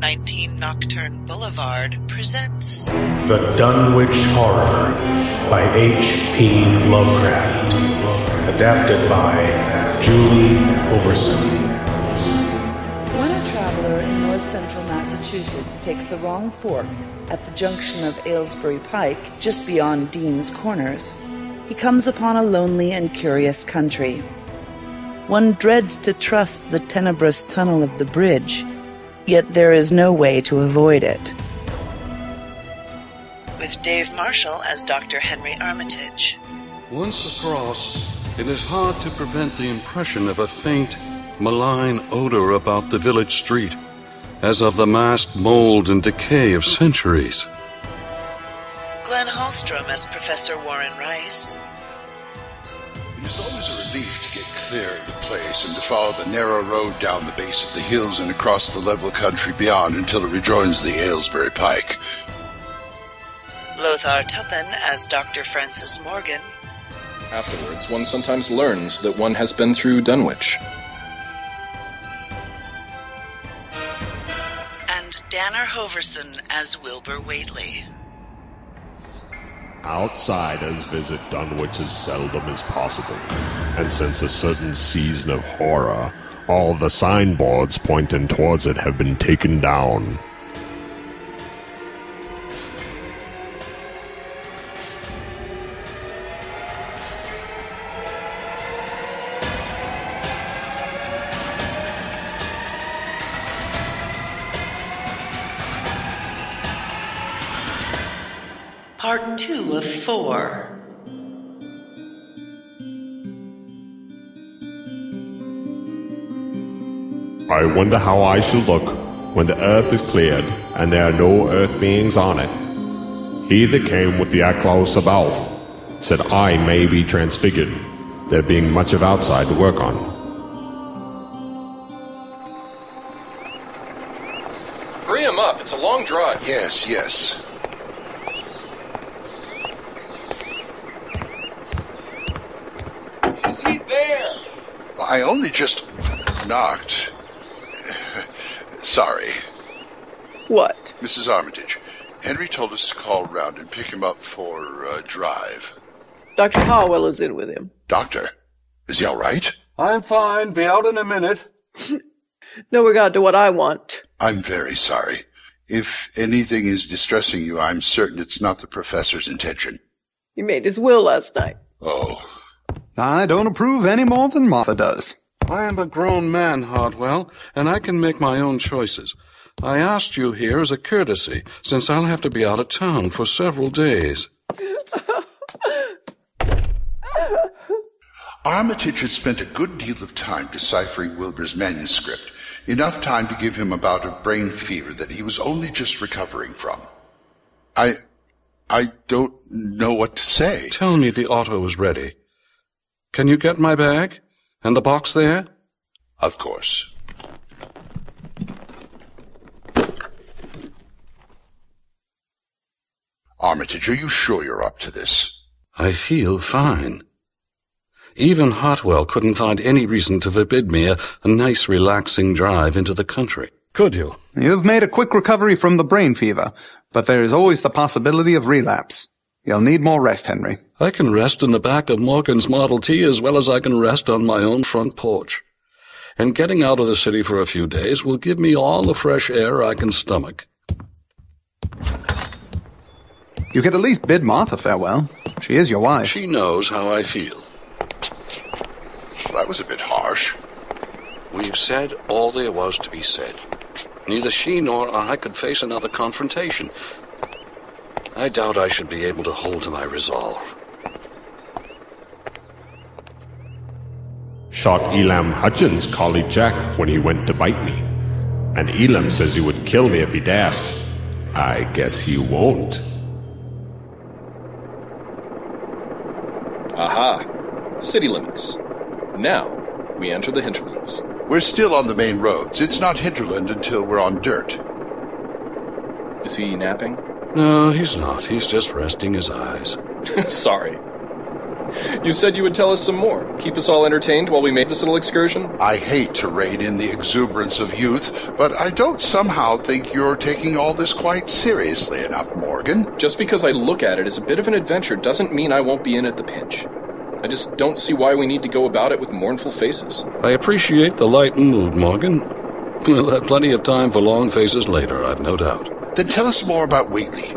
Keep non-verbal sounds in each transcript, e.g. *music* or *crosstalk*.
19 Nocturne Boulevard presents The Dunwich Horror by H.P. Lovecraft. Adapted by Julie Hoverson. When a traveler in north central Massachusetts takes the wrong fork at the junction of Aylesbury Pike, just beyond Dean's Corners, he comes upon a lonely and curious country. One dreads to trust the tenebrous tunnel of the bridge, yet there is no way to avoid it. With Dave Marshall as Dr. Henry Armitage. Once across, it is hard to prevent the impression of a faint, malign odor about the village street, as of the massed mold and decay of centuries. Glen Hallstrom as Professor Warren Rice. It is always a relief to get clear of the place and to follow the narrow road down the base of the hills and across the level country beyond until it rejoins the Aylesbury Pike. Lothar Tuppan as Dr. Francis Morgan. Afterwards, one sometimes learns that one has been through Dunwich. And Danar Hoverson as Wilbur Whateley. Outsiders visit Dunwich as seldom as possible, and since a certain season of horror, all the signboards pointing towards it have been taken down. I wonder how I shall look when the earth is cleared and there are no earth beings on it. He that came with the Aklo Sabaoth said I may be transfigured, there being much of outside to work on. Hurry him up, it's a long drive. Yes, yes. Is he there? I only just knocked. Sorry. What? Mrs. Armitage, Henry told us to call round and pick him up for a drive. Dr. Howell is in with him. Doctor, is he all right? I'm fine. Be out in a minute. *laughs* No regard to what I want. I'm very sorry. If anything is distressing you, I'm certain it's not the professor's intention. He made his will last night. Oh, I don't approve any more than Martha does. I am a grown man, Hartwell, and I can make my own choices. I asked you here as a courtesy, since I'll have to be out of town for several days. *laughs* Armitage had spent a good deal of time deciphering Wilbur's manuscript, enough time to give him about a bout of brain fever that he was only just recovering from. I. I don't know what to say. Tell me the auto is ready. Can you get my bag? And the box there? Of course. Armitage, are you sure you're up to this? I feel fine. Even Hartwell couldn't find any reason to forbid me a, a nice, relaxing drive into the country. Could you? You've made a quick recovery from the brain fever, but there is always the possibility of relapse. You'll need more rest, Henry. I can rest in the back of Morgan's Model T as well as I can rest on my own front porch. And getting out of the city for a few days will give me all the fresh air I can stomach. You could at least bid Martha farewell. She is your wife. She knows how I feel. That was a bit harsh. We've said all there was to be said. Neither she nor I could face another confrontation. I doubt I should be able to hold to my resolve. Shot Elam Hutchins' colleague Jack when he went to bite me. And Elam says he would kill me if he dashed. I guess he won't. Aha. City limits. Now, we enter the hinterlands. We're still on the main roads. It's not hinterland until we're on dirt. Is he napping? No, he's not. He's just resting his eyes. *laughs* Sorry. You said you would tell us some more. Keep us all entertained while we made this little excursion? I hate to rein in the exuberance of youth, but I don't somehow think you're taking all this quite seriously enough, Morgan. Just because I look at it as a bit of an adventure doesn't mean I won't be in at the pinch. I just don't see why we need to go about it with mournful faces. I appreciate the light mood, Morgan. We'll *laughs* have plenty of time for long faces later, I've no doubt. Then tell us more about Whateley.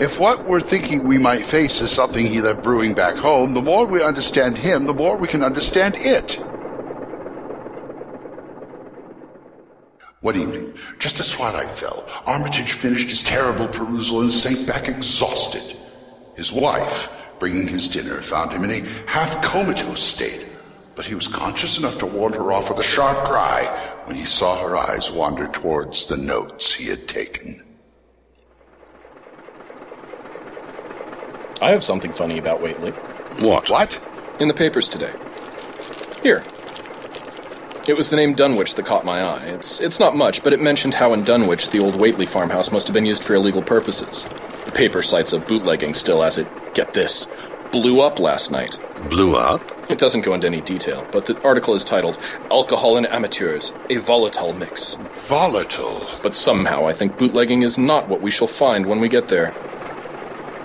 If what we're thinking we might face is something he left brewing back home, the more we understand him, the more we can understand it. One evening, just as twilight fell, Armitage finished his terrible perusal and sank back exhausted. His wife, bringing his dinner, found him in a half comatose state, but he was conscious enough to warn her off with a sharp cry when he saw her eyes wander towards the notes he had taken. I have something funny about Whateley. What? What? In the papers today. Here. It was the name Dunwich that caught my eye. It's it's not much, but it mentioned how in Dunwich the old Whateley farmhouse must have been used for illegal purposes. The paper cites a bootlegging still as it, get this, blew up last night. Blew up? It doesn't go into any detail, but the article is titled Alcohol and Amateurs, a Volatile Mix. Volatile? But somehow I think bootlegging is not what we shall find when we get there.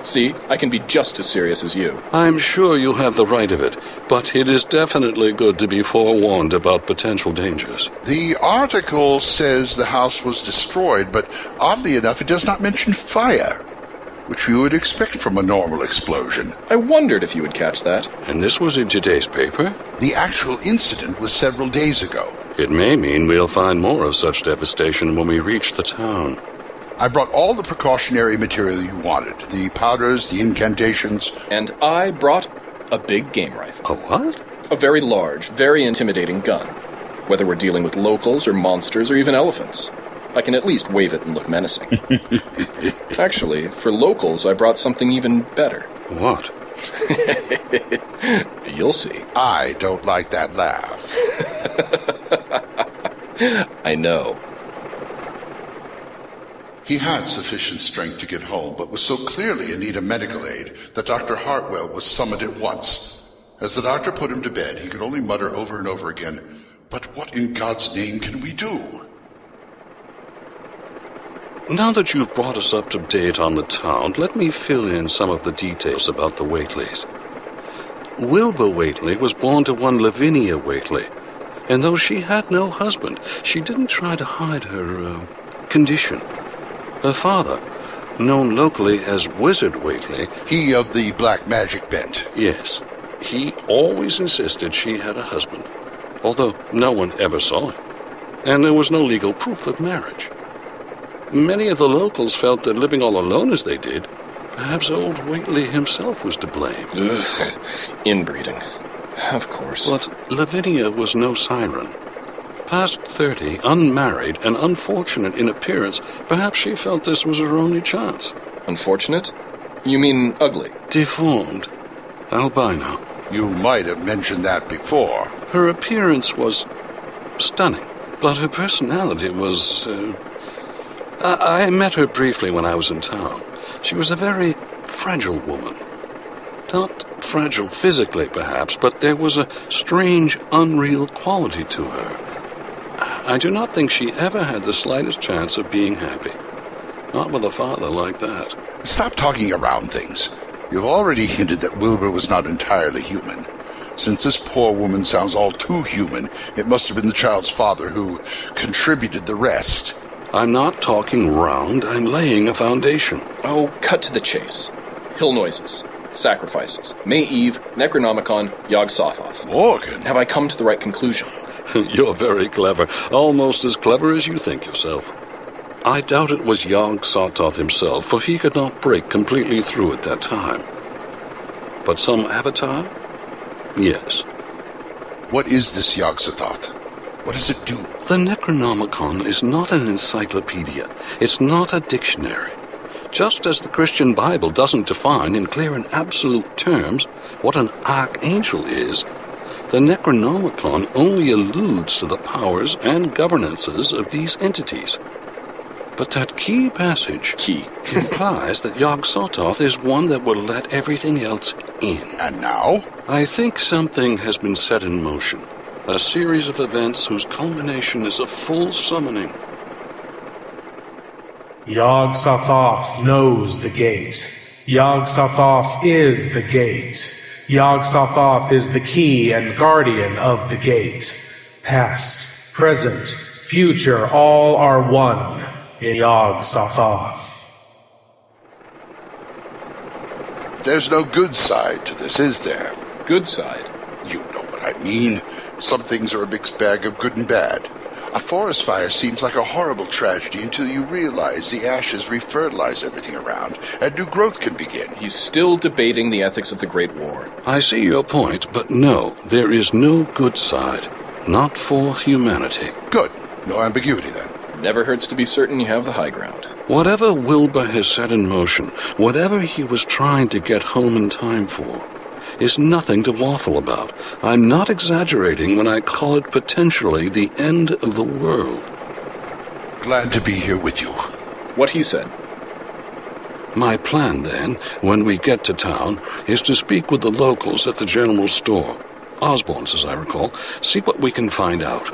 See, I can be just as serious as you. I'm sure you have the right of it, but it is definitely good to be forewarned about potential dangers. The article says the house was destroyed, but oddly enough, it does not mention fire, which we would expect from a normal explosion. I wondered if you would catch that. And this was in today's paper? The actual incident was several days ago. It may mean we'll find more of such devastation when we reach the town. I brought all the precautionary material you wanted the powders, the incantations. And I brought a big game rifle. A what? A very large, very intimidating gun. Whether we're dealing with locals or monsters or even elephants. I can at least wave it and look menacing. *laughs* Actually, for locals, I brought something even better. What? *laughs* You'll see. I don't like that laugh. *laughs* I know. He had sufficient strength to get home, but was so clearly in need of medical aid that Dr. Hartwell was summoned at once. As the doctor put him to bed, he could only mutter over and over again, But what in God's name can we do? Now that you've brought us up to date on the town, let me fill in some of the details about the Whateleys. Wilbur Whateley was born to one Lavinia Whateley, and though she had no husband, she didn't try to hide her uh, condition. Her father, known locally as Wizard Whateley, He of the black magic bent. yes, he always insisted she had a husband, although no one ever saw him, and there was no legal proof of marriage. Many of the locals felt that living all alone as they did, perhaps old Whateley himself was to blame. Ugh. Inbreeding. Of course. But Lavinia was no siren. Past 30, unmarried, and unfortunate in appearance, perhaps she felt this was her only chance. Unfortunate? You mean ugly? Deformed. Albino. You might have mentioned that before. Her appearance was stunning, but her personality was. Uh, I-, I met her briefly when I was in town. She was a very fragile woman. Not fragile physically, perhaps, but there was a strange, unreal quality to her. I do not think she ever had the slightest chance of being happy. Not with a father like that. Stop talking around things. You've already hinted that Wilbur was not entirely human. Since this poor woman sounds all too human, it must have been the child's father who contributed the rest. I'm not talking round, I'm laying a foundation. Oh, cut to the chase. Hill noises. Sacrifices. May Eve, Necronomicon, Yog Sothoth. Morgan! Have I come to the right conclusion? *laughs* You're very clever, almost as clever as you think yourself. I doubt it was Yog Sothoth himself, for he could not break completely through at that time. But some avatar? Yes. What is this Yog-Sothoth? What does it do? The Necronomicon is not an encyclopedia. It's not a dictionary. Just as the Christian Bible doesn't define in clear and absolute terms what an archangel is, the Necronomicon only alludes to the powers and governances of these entities. But that key passage Key. *laughs* implies that Yog Sothoth is one that will let everything else in. And now? I think something has been set in motion. A series of events whose culmination is a full summoning. Yog Sothoth knows the gate. Yog Sothoth is the gate. Yog Sothoth is the key and guardian of the gate. Past, present, future, all are one in Yog Sothoth. There's no good side to this, is there? Good side. You know what I mean. Some things are a mixed bag of good and bad. A forest fire seems like a horrible tragedy until you realize the ashes refertilize everything around and new growth can begin. He's still debating the ethics of the Great War. I see your point, but no, there is no good side. Not for humanity. Good. No ambiguity then. Never hurts to be certain you have the high ground. Whatever Wilbur has set in motion, whatever he was trying to get home in time for, is nothing to waffle about. I'm not exaggerating when I call it potentially the end of the world. Glad to be here with you. What he said. My plan, then, when we get to town, is to speak with the locals at the general store. Osborne's, as I recall. See what we can find out.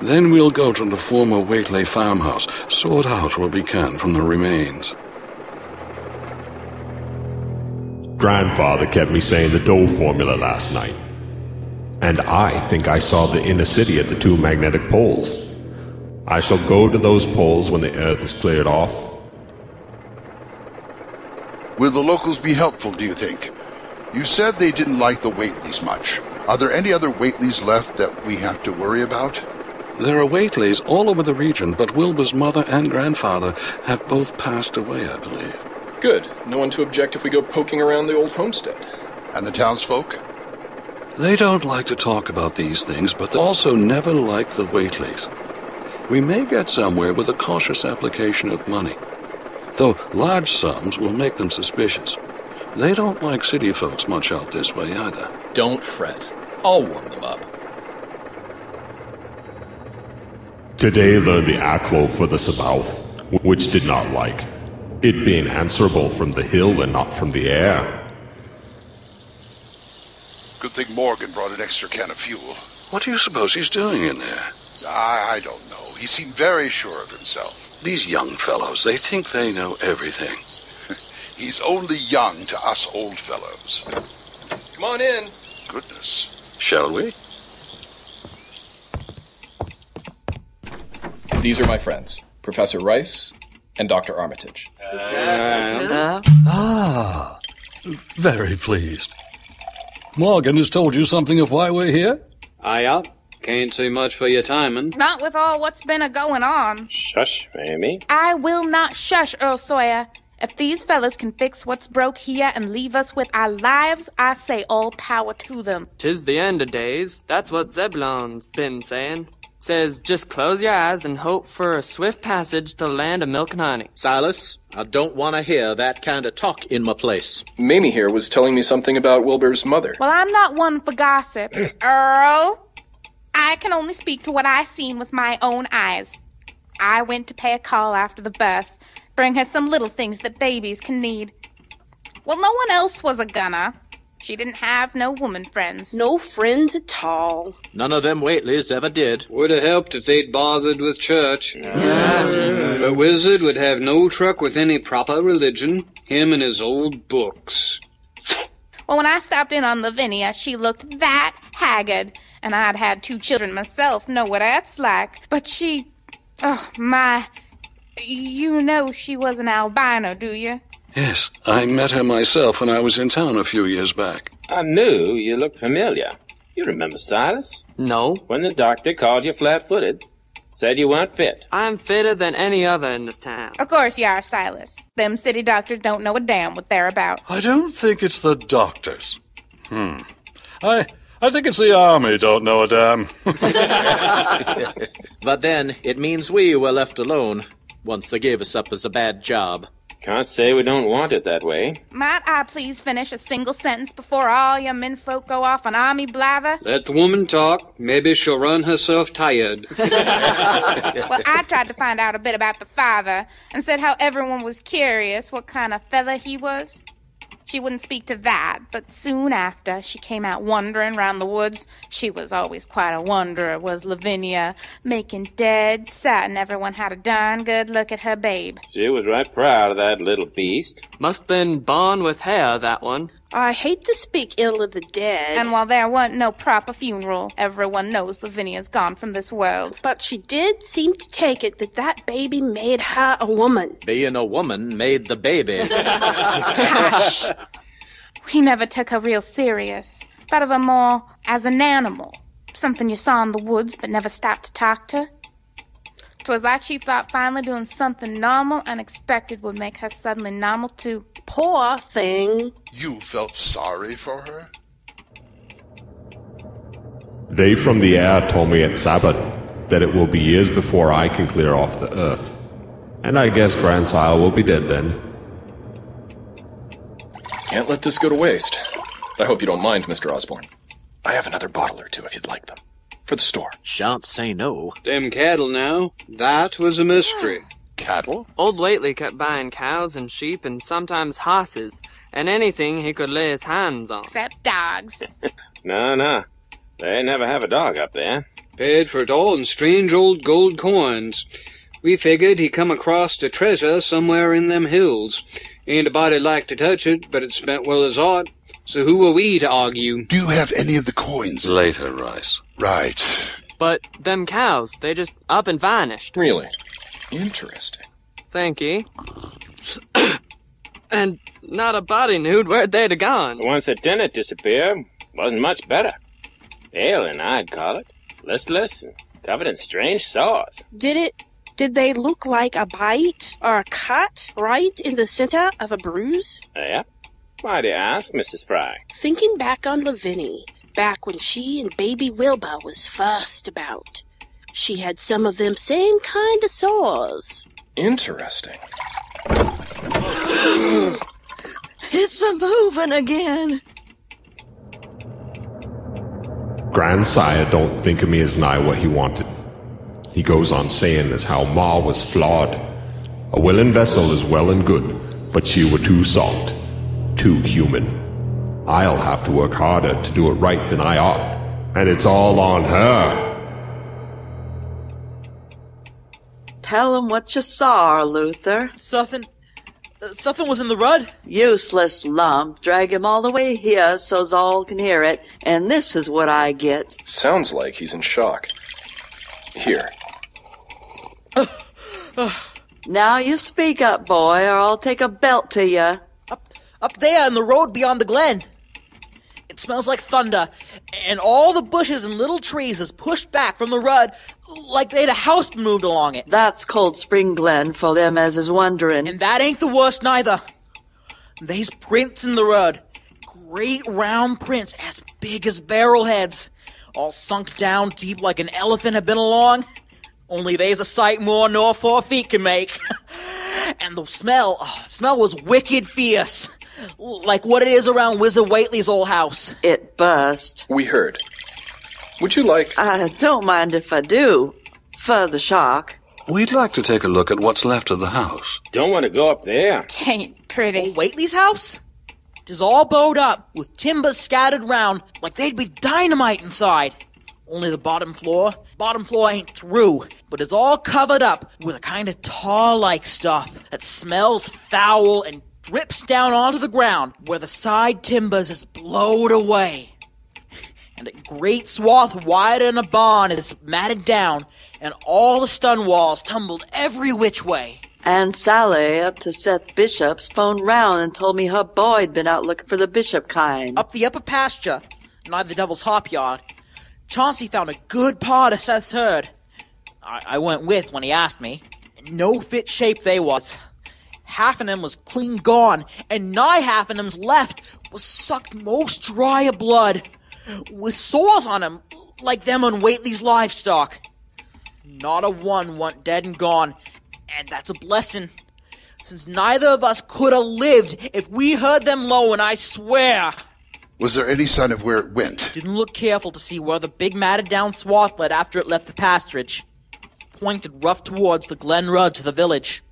Then we'll go to the former Whateley farmhouse, sort out what we can from the remains. Grandfather kept me saying the Dho formula last night. And I think I saw the inner city at the two magnetic poles. I shall go to those poles when the earth is cleared off. Will the locals be helpful, do you think? You said they didn't like the Whateleys much. Are there any other Whateleys left that we have to worry about? There are Whateleys all over the region, but Wilbur's mother and grandfather have both passed away, I believe. Good. No one to object if we go poking around the old homestead. And the townsfolk? They don't like to talk about these things, but they also never like the Whateleys. We may get somewhere with a cautious application of money, though large sums will make them suspicious. They don't like city folks much out this way either. Don't fret. I'll warm them up. Today learned the Aklo for the Sabaoth, which did not like, it being answerable from the hill and not from the air. Good thing Morgan brought an extra can of fuel. What do you suppose he's doing in there? I, I don't know. He seemed very sure of himself. These young fellows, they think they know everything. *laughs* He's only young to us old fellows. Come on in. Goodness. Shall we? These are my friends, Professor Rice and Dr. Armitage. Ah, very pleased. Morgan has told you something of why we're here? Aye, up. Can't say much for your timing. Not with all what's been a going on. Shush, Mamie. I will not shush, Earl Sawyer. If these fellas can fix what's broke here and leave us with our lives, I say all power to them. Tis the end of days. That's what Zebulon's been saying. Says just close your eyes and hope for a swift passage to the land of milk and honey. Silas, I don't want to hear that kind of talk in my place. Mamie here was telling me something about Wilbur's mother. Well, I'm not one for gossip. *clears throat* Earl, I can only speak to what I seen with my own eyes. I went to pay a call after the birth, bring her some little things that babies can need. Well, no one else was a gunner. She didn't have no woman friends. No friends at all. None of them Whateleys ever did. Would have helped if they'd bothered with church. But Wizard would have no truck with any proper religion. Him and his old books. Well, when I stopped in on Lavinia, she looked that haggard. And I'd had two children myself, know what that's like. But she. Oh, my. You know she was an albino, do you? Yes, I met her myself when I was in town a few years back. I knew you looked familiar. You remember Silas? No. When the doctor called you flat footed. Said you weren't fit. I'm fitter than any other in this town. Of course you are, Silas. Them city doctors don't know a damn what they're about. I don't think it's the doctors. Hmm. I I think it's the army don't know a damn. *laughs* But then, it means we were left alone once they gave us up as a bad job. Can't say we don't want it that way. Might I please finish a single sentence before all your menfolk go off on army blather? Let the woman talk. Maybe she'll run herself tired. *laughs* *laughs* well, I tried to find out a bit about the father and said how everyone was curious what kind of fella he was. She wouldn't speak to that, but soon after she came out wandering round the woods. She was always quite a wanderer, was Lavinia, making dead certain everyone had a darn good look at her babe. She was right proud of that little beast. Must been born with hair, that one. I hate to speak ill of the dead. And while there wasn't no proper funeral, everyone knows Lavinia's gone from this world. But she did seem to take it that that baby made her a woman. Being a woman made the baby. *laughs* Hush. We never took her real serious. Thought of her more as an animal. Something you saw in the woods but never stopped to talk to. 'Twas like she thought finally doing something normal and expected would make her suddenly normal too. Poor thing. You felt sorry for her? They from the air told me at Sabbath that it will be years before I can clear off the earth. And I guess Grandsire will be dead then. Can't let this go to waste. I hope you don't mind, Mr. Osborne. I have another bottle or two if you'd like them. For the store. Shan't say no. Them cattle now, that was a mystery. *gasps* Cattle? Old Whateley kept buying cows and sheep and sometimes horses, and anything he could lay his hands on. Except dogs. *laughs* No, no. They never have a dog up there. Paid for it all in strange old gold coins. We figured he come across a treasure somewhere in them hills. Ain't a body like to touch it, but it's spent well as aught. So who are we to argue? Do you have any of the coins? Later, Rice. Right. But them cows, they just up and vanished. Really? Interesting. Thank ye. *coughs* and not a body knew where they'd have gone. The ones that didn't disappear wasn't much better. Ailing, I'd call it. Listless and covered in strange sores. Did it? Did they look like a bite or a cut right in the center of a bruise? Yep. Why do you ask, Mrs. Fry? Thinking back on Lavinia, back when she and baby Wilbur was first about, she had some of them same kind of sores. Interesting. *gasps* It's a moving again. Grandsire don't think of me as nigh what he wanted. He goes on saying as how Ma was flawed. A willing vessel is well and good, but she were too soft, too human. I'll have to work harder to do it right than I ought, and it's all on her. Tell him what you saw, Luther. Something. Uh, something was in the rud? Useless lump. Drag him all the way here so's all can hear it, and this is what I get. Sounds like he's in shock. Here. Now you speak up, boy, or I'll take a belt to you. Up there in the road beyond the glen. It smells like thunder, and all the bushes and little trees is pushed back from the rud like they'd a house moved along it. That's Cold Spring Glen for them as is wondering. And that ain't the worst neither. They's prints in the rud. Great round prints as big as barrel heads. All sunk down deep like an elephant had been along. Only they's a sight more nor four feet can make. *laughs* and the smell, oh, smell was wicked fierce. Like what it is around Wizard Whateley's old house. It bust. We heard. Would you like. I don't mind if I do. For the shock. We'd like to take a look at what's left of the house. Don't want to go up there. Tain't pretty. Old Whateley's house? Tis all bowed up, with timbers scattered round like they'd be dynamite inside. Only the bottom floor, bottom floor ain't through, but it's all covered up with a kind of tar-like stuff that smells foul and drips down onto the ground where the side timbers is blowed away. And a great swath wider than a barn is matted down, and all the stun walls tumbled every which way. And Sally, up to Seth Bishop's, phoned round and told me her boy'd been out looking for the Bishop kind. Up the upper pasture, nigh the Devil's Hop Yard, Chauncey found a good part of Seth's herd. I, I went with when he asked me. No fit shape they was. Half of them was clean gone, and nigh half of them's left was sucked most dry of blood, with sores on 'em like them on Whateley's livestock. Not a one went dead and gone, and that's a blessing, since neither of us could have lived if we heard them low, and I swear. Was there any sign of where it went? Didn't look careful to see where the big matted down swath led after it left the pasturage. Pointed rough towards the glen to the village.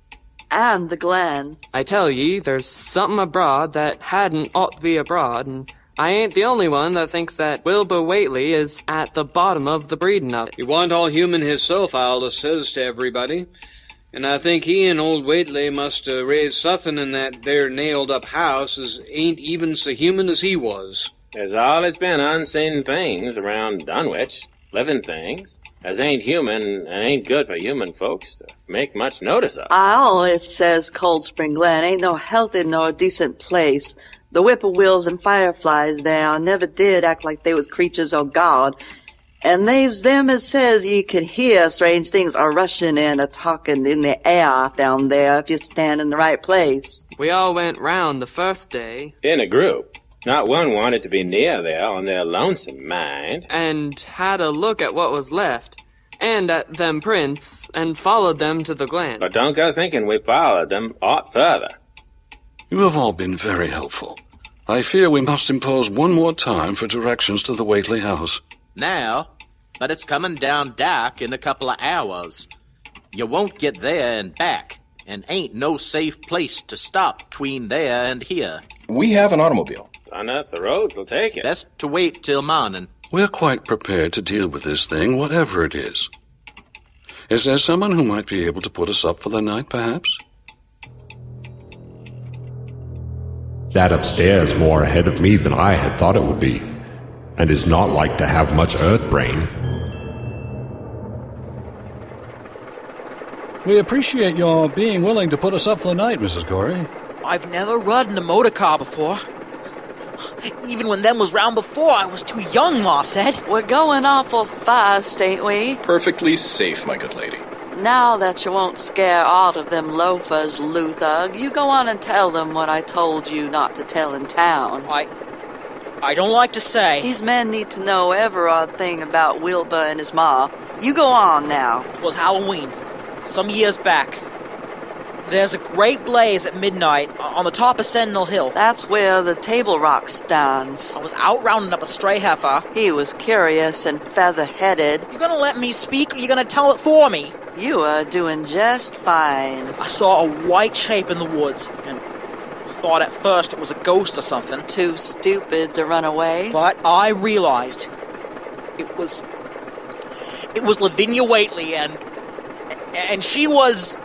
And the Glen. I tell ye, there's something abroad that hadn't ought to be abroad, and I ain't the only one that thinks that Wilbur Whateley is at the bottom of the breeding of it. He warn't all human hisself, Aldous says to everybody. And I think he and old Whateley must have raised something in that there nailed up house as ain't even so human as he was. There's always been unseen things around Dunwich, living things, as ain't human and ain't good for human folks to make much notice of. I always says Cold Spring Glen ain't no healthy nor decent place. The whippoorwills and fireflies there never did act like they was creatures o' God. And they's them as says you could hear strange things a rushin' and a talkin' in the air down there if you stand in the right place. We all went round the first day. In a group. Not one wanted to be near there on their lonesome mind. And had a look at what was left, and at them prints, and followed them to the glen. But don't go thinking we followed them aught further. You have all been very helpful. I fear we must impose one more time for directions to the Whateley house. Now, but it's coming down dark in a couple of hours. You won't get there and back, and ain't no safe place to stop tween there and here. We have an automobile. Enough the roads will take it. Best to wait till morning. We're quite prepared to deal with this thing, whatever it is. Is there someone who might be able to put us up for the night, perhaps? That upstairs more ahead of me than I had thought it would be, and is not like to have much earth brain. We appreciate your being willing to put us up for the night, Mrs. Corey. I've never ridden a motor car before. Even when them was round before, I was too young, Ma said. We're going awful fast, ain't we? Perfectly safe, my good lady. Now that you won't scare all of them loafers, Luther, you go on and tell them what I told you not to tell in town. I. I don't like to say. These men need to know every odd thing about Wilbur and his ma. You go on now. It was Halloween, some years back. There's a great blaze at midnight on the top of Sentinel Hill. That's where the table rock stands. I was out rounding up a stray heifer. He was curious and feather headed. You're gonna let me speak or you're gonna tell it for me? You are doing just fine. I saw a white shape in the woods and thought at first it was a ghost or something. Too stupid to run away. But I realized it was. It was Lavinia Whateley and. And she was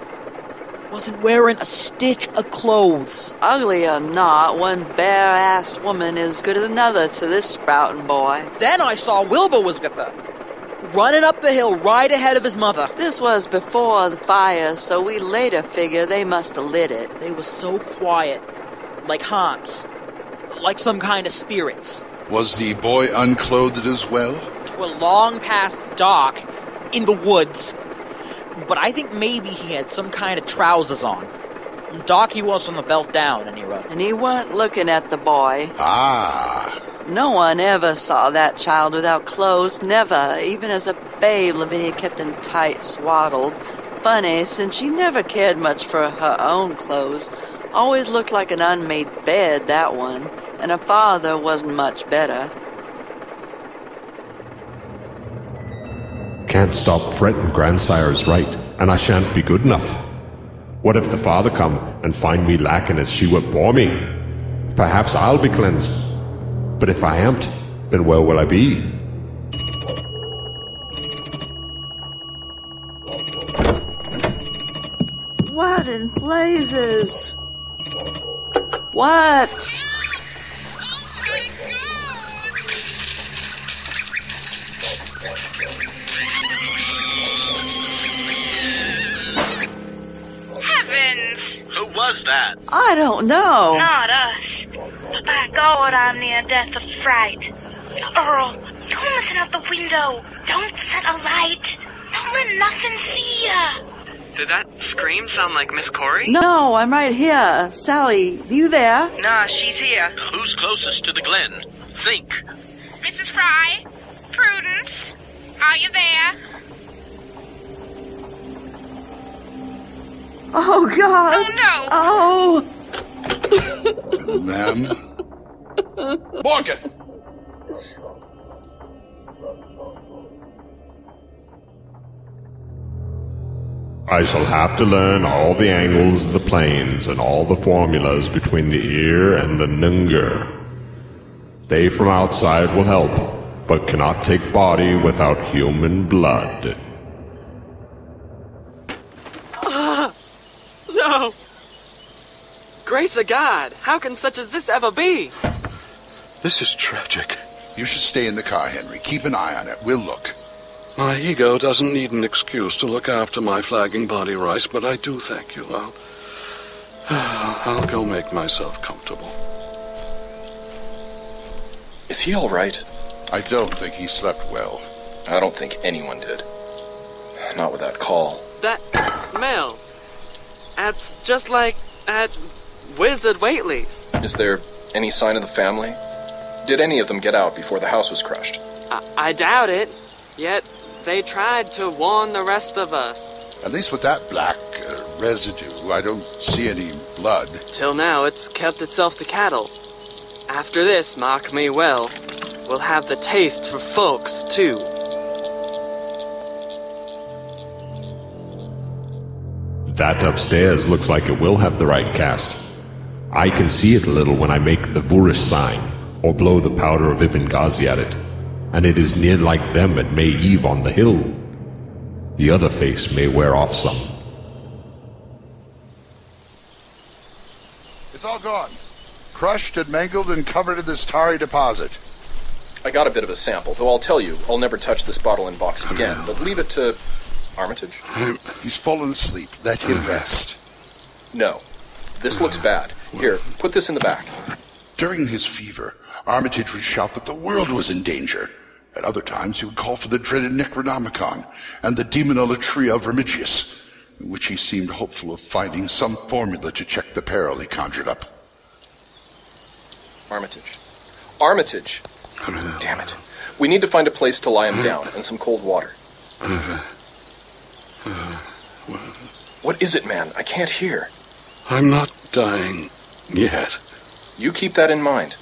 wasn't wearing a stitch of clothes. Ugly or not, one bare-assed woman is good as another to this sprouting boy. Then I saw Wilbur was with her, running up the hill right ahead of his mother. This was before the fire, so we later figure they must have lit it. They were so quiet, like haunts, like some kind of spirits. Was the boy unclothed as well? Twere long past dark, in the woods but I think maybe he had some kind of trousers on. Dark he was from the belt down, and he wrote. And he weren't looking at the boy. Ah. No one ever saw that child without clothes, never. Even as a babe, Lavinia kept him tight swaddled. Funny, since she never cared much for her own clothes. Always looked like an unmade bed, that one. And her father wasn't much better. Can't stop fretting grandsire's right, and I shan't be good enough. What if the father come and find me lacking as she would bore me? Perhaps I'll be cleansed. But if I am't, then where will I be? What in blazes? What? Heavens! Who was that? I don't know. Not us. But by God, I'm near death of fright. Earl, don't listen out the window. Don't set a light. Don't let nothing see ya. Did that scream sound like Miss Corey? No, I'm right here. Sally, you there? Nah, she's here. Who's closest to the Glen? Think. Mrs. Fry? Prudence? Are you there? Oh, God. Oh, no. Oh. Ma'am? Morgan! I shall have to learn all the angles of the planes and all the formulas between the ear and the Nhhngr. They from outside will help, but cannot take body without human blood. Ah! No! Grace of God, how can such as this ever be? This is tragic. You should stay in the car, Henry. Keep an eye on it. We'll look. My ego doesn't need an excuse to look after my flagging body, Rice, but I do thank you. I'll, *sighs* I'll go make myself comfortable. Is he all right? I don't think he slept well. I don't think anyone did. Not with that call. That smell. That's just like at Wizard Whateley's. Is there any sign of the family? Did any of them get out before the house was crushed? I, I doubt it. Yet they tried to warn the rest of us. At least with that black uh, residue, I don't see any blood. Till now, it's kept itself to cattle. After this, mark me well, we'll have the taste for folks, too. That upstairs looks like it will have the right cast. I can see it a little when I make the Voorish sign, or blow the powder of Ibn Ghazi at it, and it is near like them at May Eve on the hill. The other face may wear off some. It's all gone. Crushed and mangled and covered in this tarry deposit. I got a bit of a sample, though I'll tell you, I'll never touch this bottle and box again, but leave it to Armitage. He's fallen asleep. Let him rest. No. This looks bad. Here, put this in the back. During his fever, Armitage would shout that the world was in danger. At other times, he would call for the dreaded Necronomicon and the demonolatry of Remigius, in which he seemed hopeful of finding some formula to check the peril he conjured up. Armitage. Armitage! Damn it. We need to find a place to lie him down and some cold water. What is it, man? I can't hear. I'm not dying yet. You keep that in mind.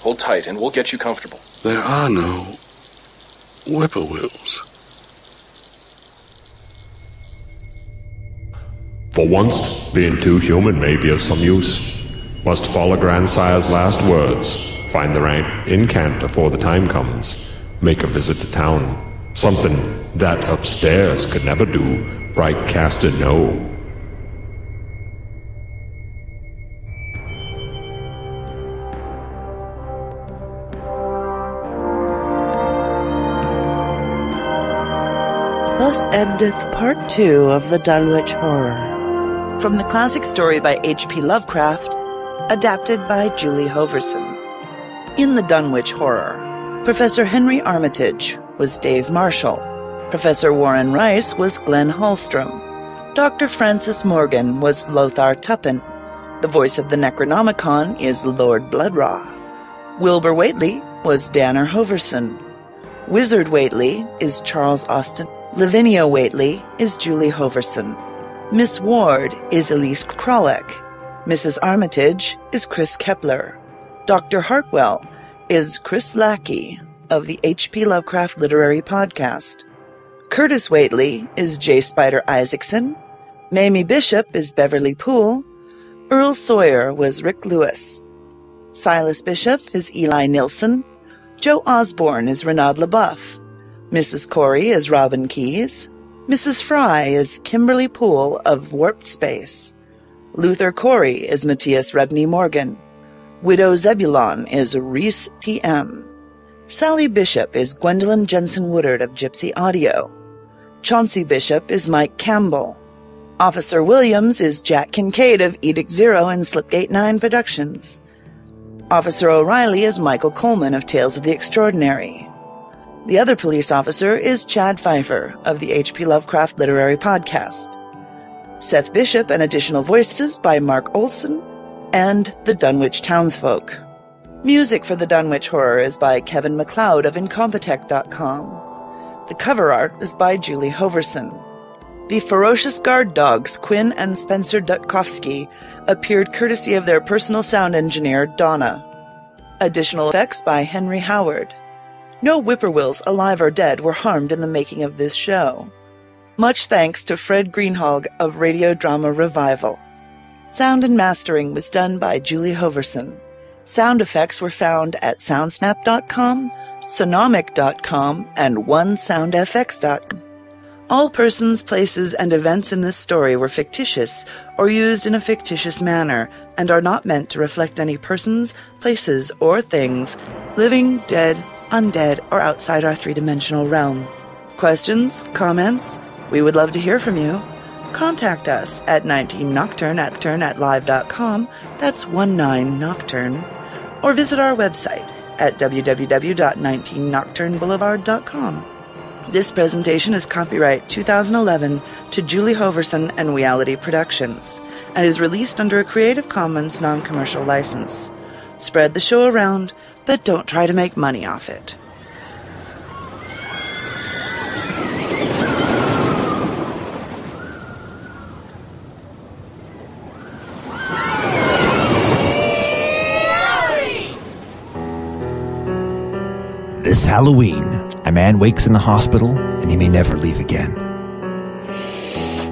Hold tight, and we'll get you comfortable. There are no whippoorwills. For once, being too human may be of some use. Must follow grandsire's last words. Find the right incant before the time comes. Make a visit to town. Something that upstairs could never do. Bright caster no. Thus endeth part two of the Dunwich Horror. From the classic story by H.P. Lovecraft, adapted by Julie Hoverson. In the Dunwich Horror, Professor Henry Armitage was Dave Marshall. Professor Warren Rice was Glen Hallstrom. Dr. Francis Morgan was Lothar Tuppan. The voice of the Necronomicon is Lord Blood-Rah. Wilbur Whateley was Danar Hoverson. Wizard Whateley is Charles Austin. Lavinia Whateley is Julie Hoverson. Miss Ward is Eleice Krawiec. Mrs. Armitage is Kris Keppeler. Dr. Hartwell is Chris Lackey of the H.P. Lovecraft Literary Podcast. Curtis Whateley is J. Spyder Isaacson. Mamie Bishop is Beverly Poole. Earl Sawyer was Rick Lewis. Silas Bishop is Eli Nilssen. Joe Osborne is Reynaud LeBoeuf. Mrs. Corey is Robyn Keyes. Mrs. Fry is Kimberly Poole of Warped Space. Luther Corey is Matthias Rebne-Morgan. Widow Zebulon is Rhys T.M. Sally Bishop is Gwendolyn Jensen Woodard of Gypsy Audio. Chauncey Bishop is Mike Campbell. Officer Williams is Jack Kincaid of Edict Zero and Slipgate 9 Productions. Officer O'Reilly is Michael Coleman of Tales of the Extraordinary. The other police officer is Chad Fifer of the H.P. Lovecraft Literary Podcast. Seth Bishop and additional voices by Mark Olson and the Dunwich Townsfolk. Music for the Dunwich Horror is by Kevin MacLeod of Incompetech.com. The cover art is by Julie Hoverson. The ferocious guard dogs Quinn and Spencer Dutkovsky appeared courtesy of their personal sound engineer, Donna. Additional effects by Henry Howard. No whippoorwills, alive or dead, were harmed in the making of this show. Much thanks to Fred Greenhalgh of Radio Drama Revival. Sound and mastering was done by Julie Hoverson. Sound effects were found at soundsnap.com, sonomic.com, and onesoundfx.com. All persons, places, and events in this story were fictitious or used in a fictitious manner and are not meant to reflect any persons, places, or things, living, dead, undead, or outside our three dimensional realm. Questions? Comments? We would love to hear from you. Contact us at 19nocturne at turn at live.com, that's 19nocturne, or visit our website at www.19nocturneboulevard.com. This presentation is copyright 2011 to Julie Hoverson and Reality Productions and is released under a Creative Commons non commercial license. Spread the show around, but don't try to make money off it. This Halloween, a man wakes in the hospital and he may never leave again.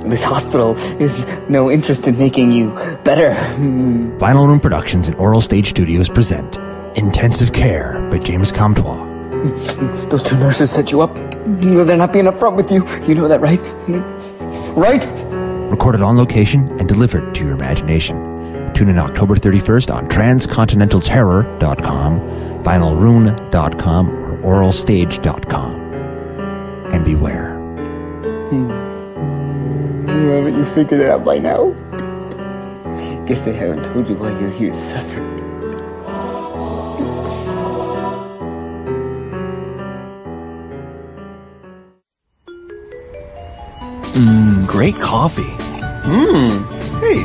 This hospital is no interest in making you better. Final Rune Productions and Oral Stage Studios present Intensive Care by James Comtois. Those two nurses set you up. They're not being upfront with you. You know that, right? Right? Recorded on location and delivered to your imagination. Tune in October 31st on transcontinentalterror.com, finalrune.com, or oralstage.com. And beware. Hmm. Haven't you figured it out by now? Guess they haven't told you why you're here to suffer. Mmm, great coffee. Mmm. Hey.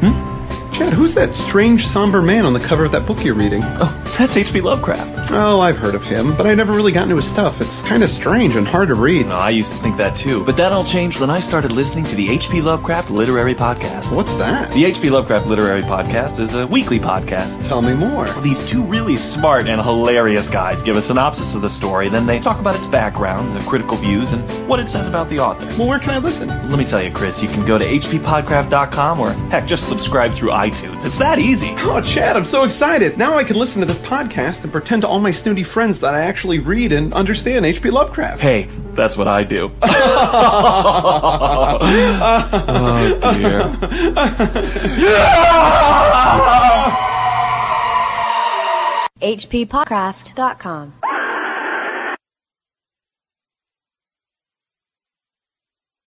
Hmm? Chad, who's that strange, somber man on the cover of that book you're reading? Oh, that's H.P. Lovecraft. Oh, I've heard of him, but I never really got into his stuff. It's kind of strange and hard to read. No, I used to think that too. But that all changed when I started listening to the H.P. Lovecraft Literary Podcast. What's that? The H.P. Lovecraft Literary Podcast is a weekly podcast. Tell me more. Well, these two really smart and hilarious guys give a synopsis of the story, then they talk about its background, the critical views, and what it says about the author. Well, where can I listen? Let me tell you, Chris, you can go to hppodcraft.com or heck, just subscribe through iTunes. It's that easy. Oh, Chad, I'm so excited. Now I can listen to this podcast and pretend to all my snooty friends that I actually read and understand H.P. Lovecraft. Hey, that's what I do. *laughs* *laughs* oh, dear. hppodcraft.com